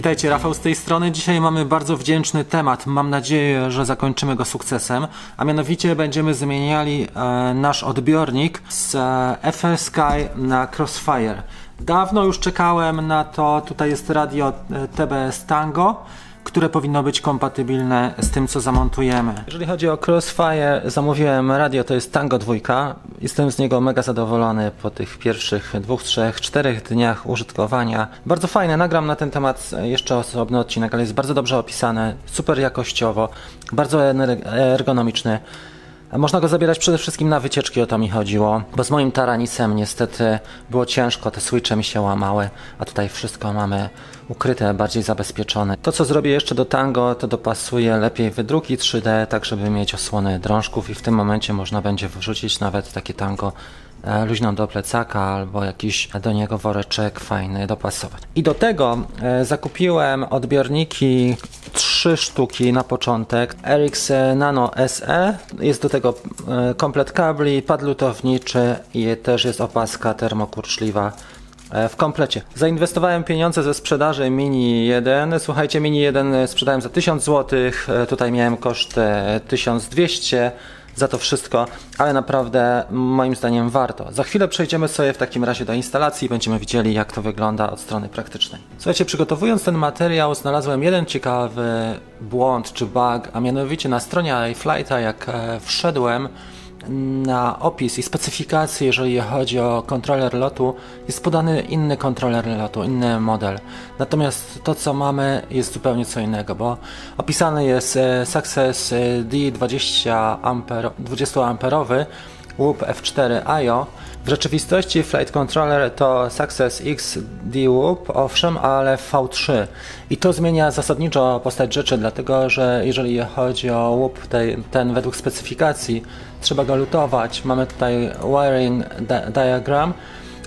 Witajcie, Rafał z tej strony. Dzisiaj mamy bardzo wdzięczny temat. Mam nadzieję, że zakończymy go sukcesem. A mianowicie będziemy zmieniali e, nasz odbiornik z e, FL Sky na Crossfire. Dawno już czekałem na to. Tutaj jest radio e, TBS Tango które powinno być kompatybilne z tym, co zamontujemy. Jeżeli chodzi o Crossfire, zamówiłem radio, to jest Tango 2. Jestem z niego mega zadowolony po tych pierwszych dwóch, trzech, czterech dniach użytkowania. Bardzo fajne, nagram na ten temat jeszcze osobny odcinek, ale jest bardzo dobrze opisane, super jakościowo, bardzo ergonomiczny. Można go zabierać przede wszystkim na wycieczki, o to mi chodziło, bo z moim taranisem niestety było ciężko, te switche mi się łamały, a tutaj wszystko mamy ukryte, bardziej zabezpieczone. To co zrobię jeszcze do Tango, to dopasuję lepiej wydruki 3D, tak żeby mieć osłony drążków i w tym momencie można będzie wrzucić nawet takie Tango luźną do plecaka albo jakiś do niego woreczek fajny dopasować. I do tego e, zakupiłem odbiorniki trzy sztuki na początek. RX Nano SE. Jest do tego e, komplet kabli, pad lutowniczy i też jest opaska termokurczliwa w komplecie. Zainwestowałem pieniądze ze sprzedaży Mini 1. Słuchajcie, Mini 1 sprzedałem za 1000 zł. Tutaj miałem koszt 1200 za to wszystko, ale naprawdę moim zdaniem warto. Za chwilę przejdziemy sobie w takim razie do instalacji i będziemy widzieli jak to wygląda od strony praktycznej. Słuchajcie, przygotowując ten materiał znalazłem jeden ciekawy błąd czy bug, a mianowicie na stronie iFlighta jak e, wszedłem na opis i specyfikację, jeżeli chodzi o kontroler lotu, jest podany inny kontroler lotu, inny model. Natomiast to, co mamy, jest zupełnie co innego, bo opisany jest e, Success D20 amper, 20 amperowy łup F4 IO. W rzeczywistości Flight Controller to Success X D-Loop, owszem, ale V3. I to zmienia zasadniczo postać rzeczy, dlatego że jeżeli chodzi o łup ten według specyfikacji, trzeba go lutować. Mamy tutaj wiring di diagram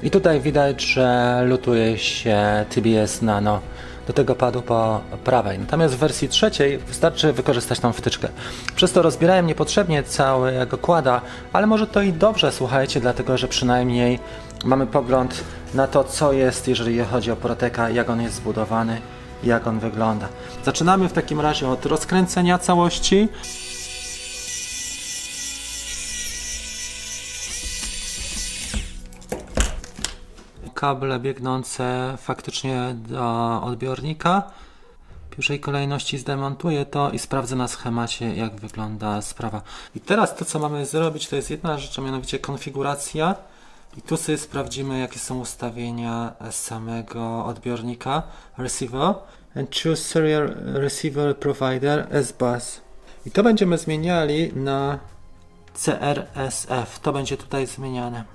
i tutaj widać, że lutuje się TBS Nano do tego padu po prawej. Natomiast w wersji trzeciej wystarczy wykorzystać tą wtyczkę. Przez to rozbierałem niepotrzebnie całego kłada, ale może to i dobrze, słuchajcie, dlatego że przynajmniej mamy pogląd na to, co jest, jeżeli chodzi o Proteka, jak on jest zbudowany, jak on wygląda. Zaczynamy w takim razie od rozkręcenia całości. Kable biegnące faktycznie do odbiornika. W pierwszej kolejności zdemontuję to i sprawdzę na schemacie, jak wygląda sprawa. I teraz to, co mamy zrobić, to jest jedna rzecz, a mianowicie konfiguracja. I tu sobie sprawdzimy, jakie są ustawienia samego odbiornika receiver and choose serial receiver provider S-Bus. I to będziemy zmieniali na CRSF. To będzie tutaj zmieniane.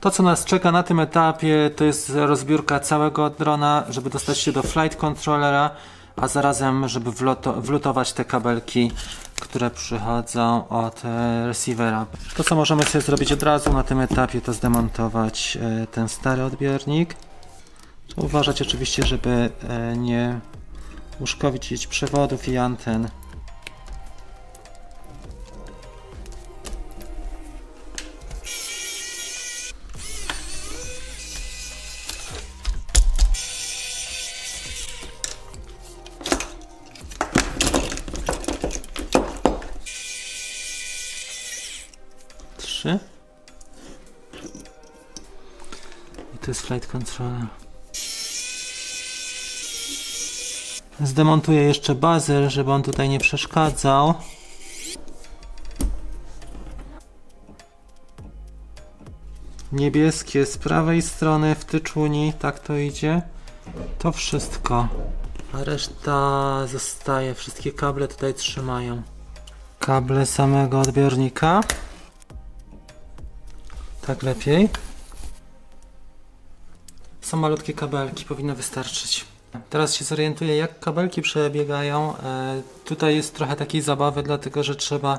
To, co nas czeka na tym etapie, to jest rozbiórka całego drona, żeby dostać się do flight controllera, a zarazem, żeby wlutować te kabelki, które przychodzą od e, receivera. To, co możemy sobie zrobić od razu na tym etapie, to zdemontować e, ten stary odbiornik. Uważać oczywiście, żeby e, nie uszkodzić przewodów i anten. Controller. Zdemontuję jeszcze bazer, żeby on tutaj nie przeszkadzał. Niebieskie z prawej strony w tyczuni, tak to idzie. To wszystko. A reszta zostaje. Wszystkie kable tutaj trzymają. Kable samego odbiornika. Tak lepiej. Są malutkie kabelki, powinno wystarczyć. Teraz się zorientuję, jak kabelki przebiegają. E, tutaj jest trochę takiej zabawy, dlatego że trzeba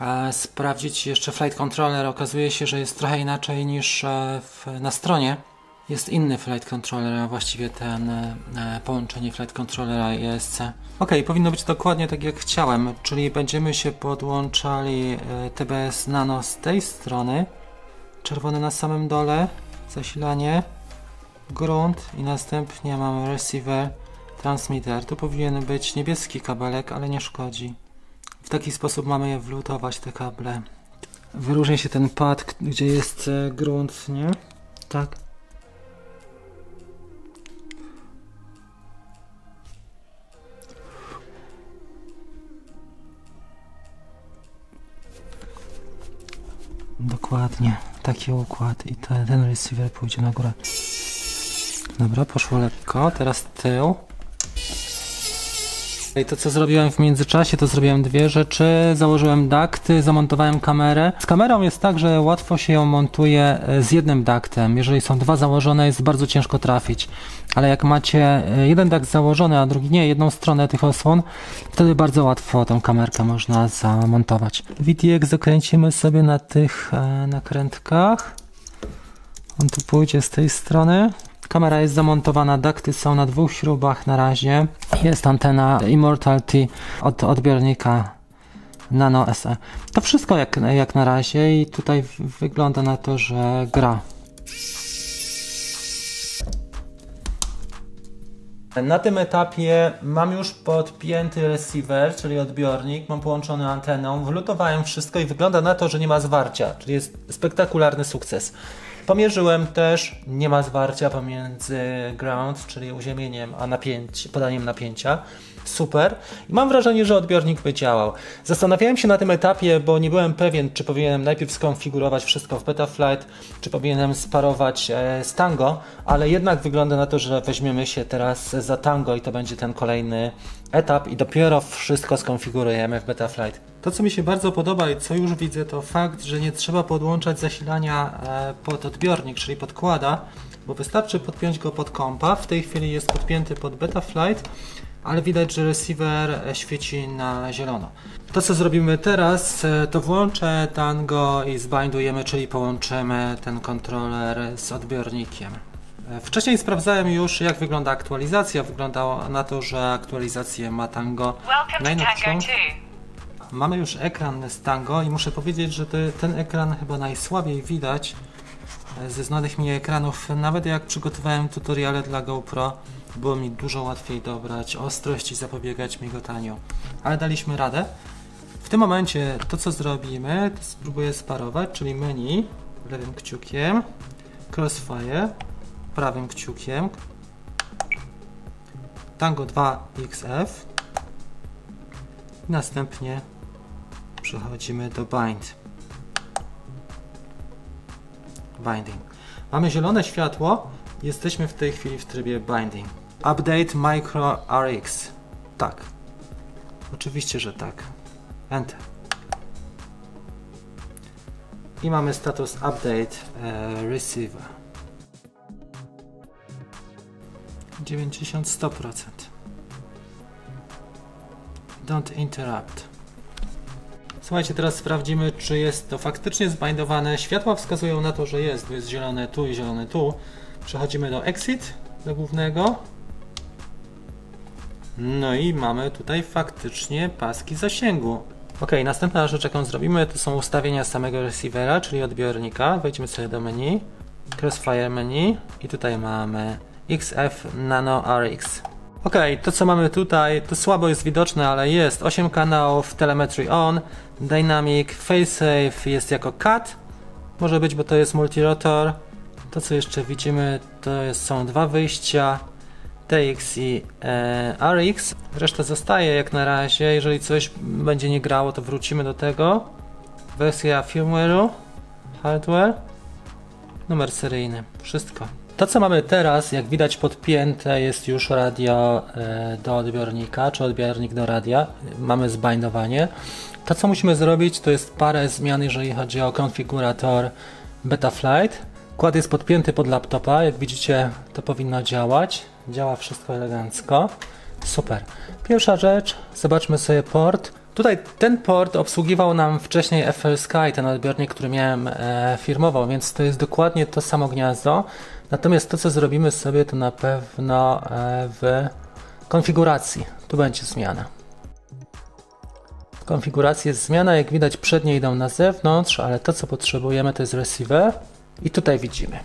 e, sprawdzić jeszcze flight controller. Okazuje się, że jest trochę inaczej niż e, w, na stronie. Jest inny flight controller, a właściwie ten e, połączenie flight controllera i ESC. Ok, powinno być dokładnie tak jak chciałem, czyli będziemy się podłączali e, TBS Nano z tej strony czerwony na samym dole, zasilanie, grunt i następnie mamy receiver transmitter. Tu powinien być niebieski kabelek, ale nie szkodzi. W taki sposób mamy je wlutować, te kable. Wyróżnia się ten pad, gdzie jest e, grunt, nie? Tak. Dokładnie, taki układ i te, ten receiver pójdzie na górę. Dobra, poszło lekko, teraz tył. I to co zrobiłem w międzyczasie, to zrobiłem dwie rzeczy. Założyłem dakty, zamontowałem kamerę. Z kamerą jest tak, że łatwo się ją montuje e, z jednym daktem. Jeżeli są dwa założone, jest bardzo ciężko trafić. Ale jak macie e, jeden dakt założony, a drugi nie, jedną stronę tych osłon, wtedy bardzo łatwo tą kamerkę można zamontować. VTX zakręcimy sobie na tych e, nakrętkach. On tu pójdzie z tej strony. Kamera jest zamontowana, dakty są na dwóch śrubach na razie. Jest antena Immortality od odbiornika Nano SE. To wszystko jak, jak na razie i tutaj wygląda na to, że gra. Na tym etapie mam już podpięty receiver, czyli odbiornik, mam połączony anteną, wlutowałem wszystko i wygląda na to, że nie ma zwarcia, czyli jest spektakularny sukces. Pomierzyłem też, nie ma zwarcia pomiędzy ground, czyli uziemieniem, a napięci, podaniem napięcia. Super. I mam wrażenie, że odbiornik by działał. Zastanawiałem się na tym etapie, bo nie byłem pewien, czy powinienem najpierw skonfigurować wszystko w Betaflight, czy powinienem sparować e, z Tango, ale jednak wygląda na to, że weźmiemy się teraz za Tango i to będzie ten kolejny etap i dopiero wszystko skonfigurujemy w Betaflight. To, co mi się bardzo podoba i co już widzę, to fakt, że nie trzeba podłączać zasilania e, pod odbiornik, czyli podkłada, bo wystarczy podpiąć go pod kompa. W tej chwili jest podpięty pod Betaflight, ale widać, że receiver e, świeci na zielono. To, co zrobimy teraz, e, to włączę Tango i zbindujemy, czyli połączymy ten kontroler z odbiornikiem. Wcześniej sprawdzałem już, jak wygląda aktualizacja. Wyglądało na to, że aktualizację ma Tango najnowszą. Mamy już ekran z Tango i muszę powiedzieć, że te, ten ekran chyba najsłabiej widać e, ze znanych mi ekranów. Nawet jak przygotowałem tutoriale dla GoPro, było mi dużo łatwiej dobrać ostrość i zapobiegać migotaniu. Ale daliśmy radę. W tym momencie to co zrobimy, to spróbuję sparować, czyli menu lewym kciukiem, crossfire, prawym kciukiem, Tango 2XF i następnie przechodzimy do bind. Binding. Mamy zielone światło, jesteśmy w tej chwili w trybie binding. Update micro RX. Tak. Oczywiście, że tak. Enter. I mamy status update e, receiver. 90-100%. Don't interrupt. Słuchajcie, teraz sprawdzimy, czy jest to faktycznie zbindowane. Światła wskazują na to, że jest. jest zielone tu i zielone tu. Przechodzimy do exit, do głównego. No i mamy tutaj faktycznie paski zasięgu. Ok, następna rzecz, jaką zrobimy, to są ustawienia samego receivera, czyli odbiornika. Wejdźmy sobie do menu, Crossfire menu i tutaj mamy XF Nano RX. Ok, to co mamy tutaj, to słabo jest widoczne, ale jest 8 kanałów, telemetry on, dynamic, failsafe jest jako cut, może być, bo to jest multirotor. To co jeszcze widzimy, to jest, są dwa wyjścia, TX i e, RX. Reszta zostaje jak na razie, jeżeli coś będzie nie grało, to wrócimy do tego. Wersja firmware'u, hardware, numer seryjny, wszystko. To, co mamy teraz, jak widać podpięte jest już radio e, do odbiornika, czy odbiornik do radia. Mamy zbindowanie. To, co musimy zrobić, to jest parę zmian, jeżeli chodzi o konfigurator Betaflight. Kład jest podpięty pod laptopa, jak widzicie to powinno działać. Działa wszystko elegancko. Super. Pierwsza rzecz, zobaczmy sobie port. Tutaj ten port obsługiwał nam wcześniej FL Sky, ten odbiornik, który miałem e, firmował, więc to jest dokładnie to samo gniazdo. Natomiast to, co zrobimy sobie, to na pewno e, w konfiguracji. Tu będzie zmiana. W konfiguracji jest zmiana, jak widać przednie idą na zewnątrz, ale to, co potrzebujemy, to jest receiver. I tutaj widzimy.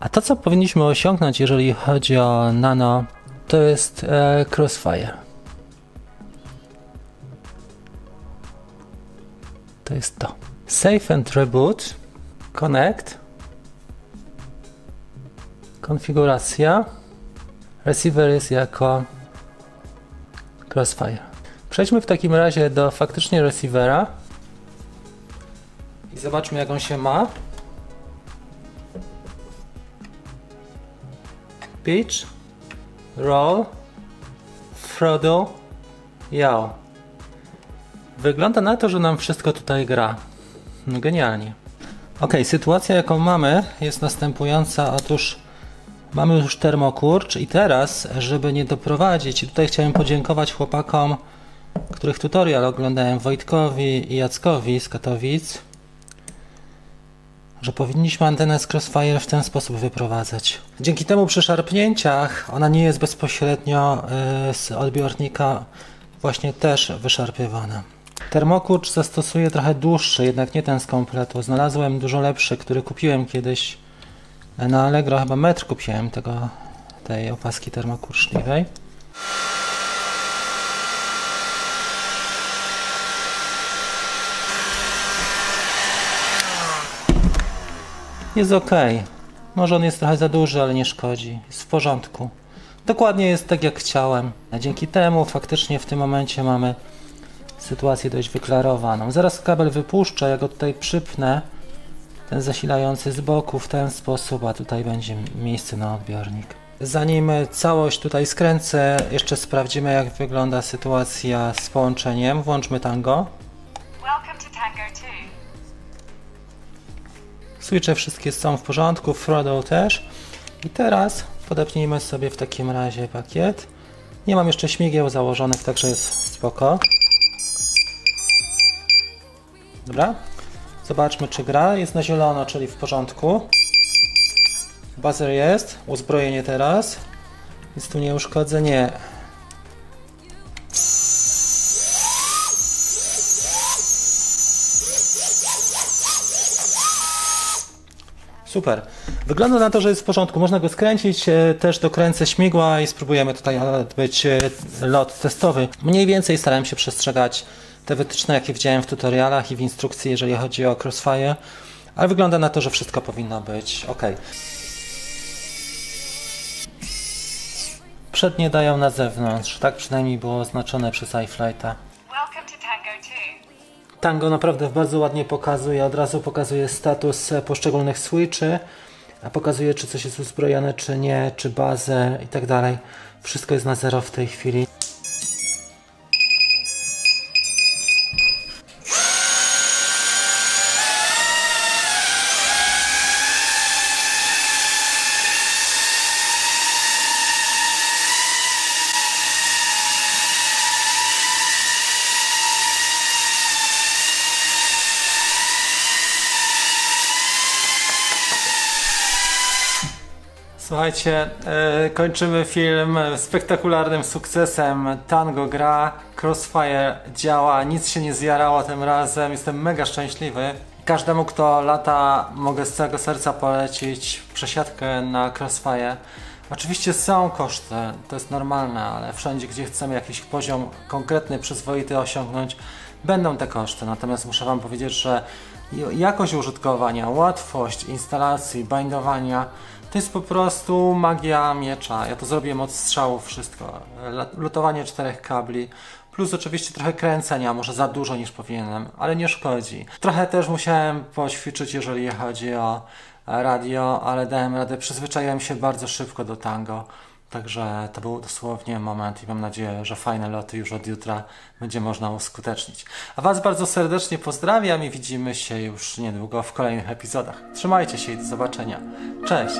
A to, co powinniśmy osiągnąć, jeżeli chodzi o nano, to jest e, Crossfire. To jest to. Save and reboot. Connect. Konfiguracja. Receiver jest jako Crossfire. Przejdźmy w takim razie do faktycznie receivera i zobaczmy jak on się ma. Pitch, roll, throttle, yaw. Wygląda na to, że nam wszystko tutaj gra. Genialnie. Ok, sytuacja jaką mamy jest następująca. Otóż mamy już termokurcz i teraz, żeby nie doprowadzić, tutaj chciałem podziękować chłopakom, których tutorial oglądałem, Wojtkowi i Jackowi z Katowic, że powinniśmy antenę z Crossfire w ten sposób wyprowadzać. Dzięki temu przy szarpnięciach ona nie jest bezpośrednio y, z odbiornika właśnie też wyszarpywana. Termokurcz zastosuję trochę dłuższy, jednak nie ten z kompletu. Znalazłem dużo lepszy, który kupiłem kiedyś na Allegro, chyba metr kupiłem tego, tej opaski termokurczliwej. Jest ok. Może on jest trochę za duży, ale nie szkodzi. Jest w porządku. Dokładnie jest tak jak chciałem. A dzięki temu faktycznie w tym momencie mamy sytuację dość wyklarowaną. Zaraz kabel wypuszczę, ja go tutaj przypnę, ten zasilający z boku w ten sposób, a tutaj będzie miejsce na odbiornik. Zanim całość tutaj skręcę, jeszcze sprawdzimy jak wygląda sytuacja z połączeniem. Włączmy tango. Welcome to Tango 2. Switche wszystkie są w porządku, throttle też. I teraz podepnijmy sobie w takim razie pakiet. Nie mam jeszcze śmigieł założonych, także jest spoko. Dobra. Zobaczmy czy gra. Jest na zielono, czyli w porządku. Buzzer jest. Uzbrojenie teraz. Jest tu nieuszkodzenie. Super. Wygląda na to, że jest w porządku. Można go skręcić. E, Też dokręcę śmigła i spróbujemy tutaj odbyć e, lot testowy. Mniej więcej starałem się przestrzegać te wytyczne, jakie widziałem w tutorialach i w instrukcji, jeżeli chodzi o Crossfire. Ale wygląda na to, że wszystko powinno być ok. Przednie dają na zewnątrz. Tak przynajmniej było oznaczone przez iFlighta. Tango naprawdę bardzo ładnie pokazuje, od razu pokazuje status poszczególnych switchy, a pokazuje czy coś jest uzbrojone, czy nie, czy bazę i tak dalej. Wszystko jest na zero w tej chwili. Słuchajcie, e, kończymy film spektakularnym sukcesem. Tango gra, Crossfire działa, nic się nie zjarało tym razem. Jestem mega szczęśliwy. Każdemu, kto lata, mogę z całego serca polecić przesiadkę na Crossfire. Oczywiście są koszty, to jest normalne, ale wszędzie, gdzie chcemy jakiś poziom konkretny, przyzwoity osiągnąć, będą te koszty. Natomiast muszę Wam powiedzieć, że jakość użytkowania, łatwość instalacji, bindowania to jest po prostu magia miecza. Ja to zrobiłem od strzału wszystko. Lutowanie czterech kabli, plus oczywiście trochę kręcenia, może za dużo niż powinienem, ale nie szkodzi. Trochę też musiałem poćwiczyć, jeżeli chodzi o radio, ale dałem radę. Przyzwyczaiłem się bardzo szybko do tango. Także to był dosłownie moment i mam nadzieję, że fajne loty już od jutra będzie można uskutecznić. A Was bardzo serdecznie pozdrawiam i widzimy się już niedługo w kolejnych epizodach. Trzymajcie się i do zobaczenia. Cześć!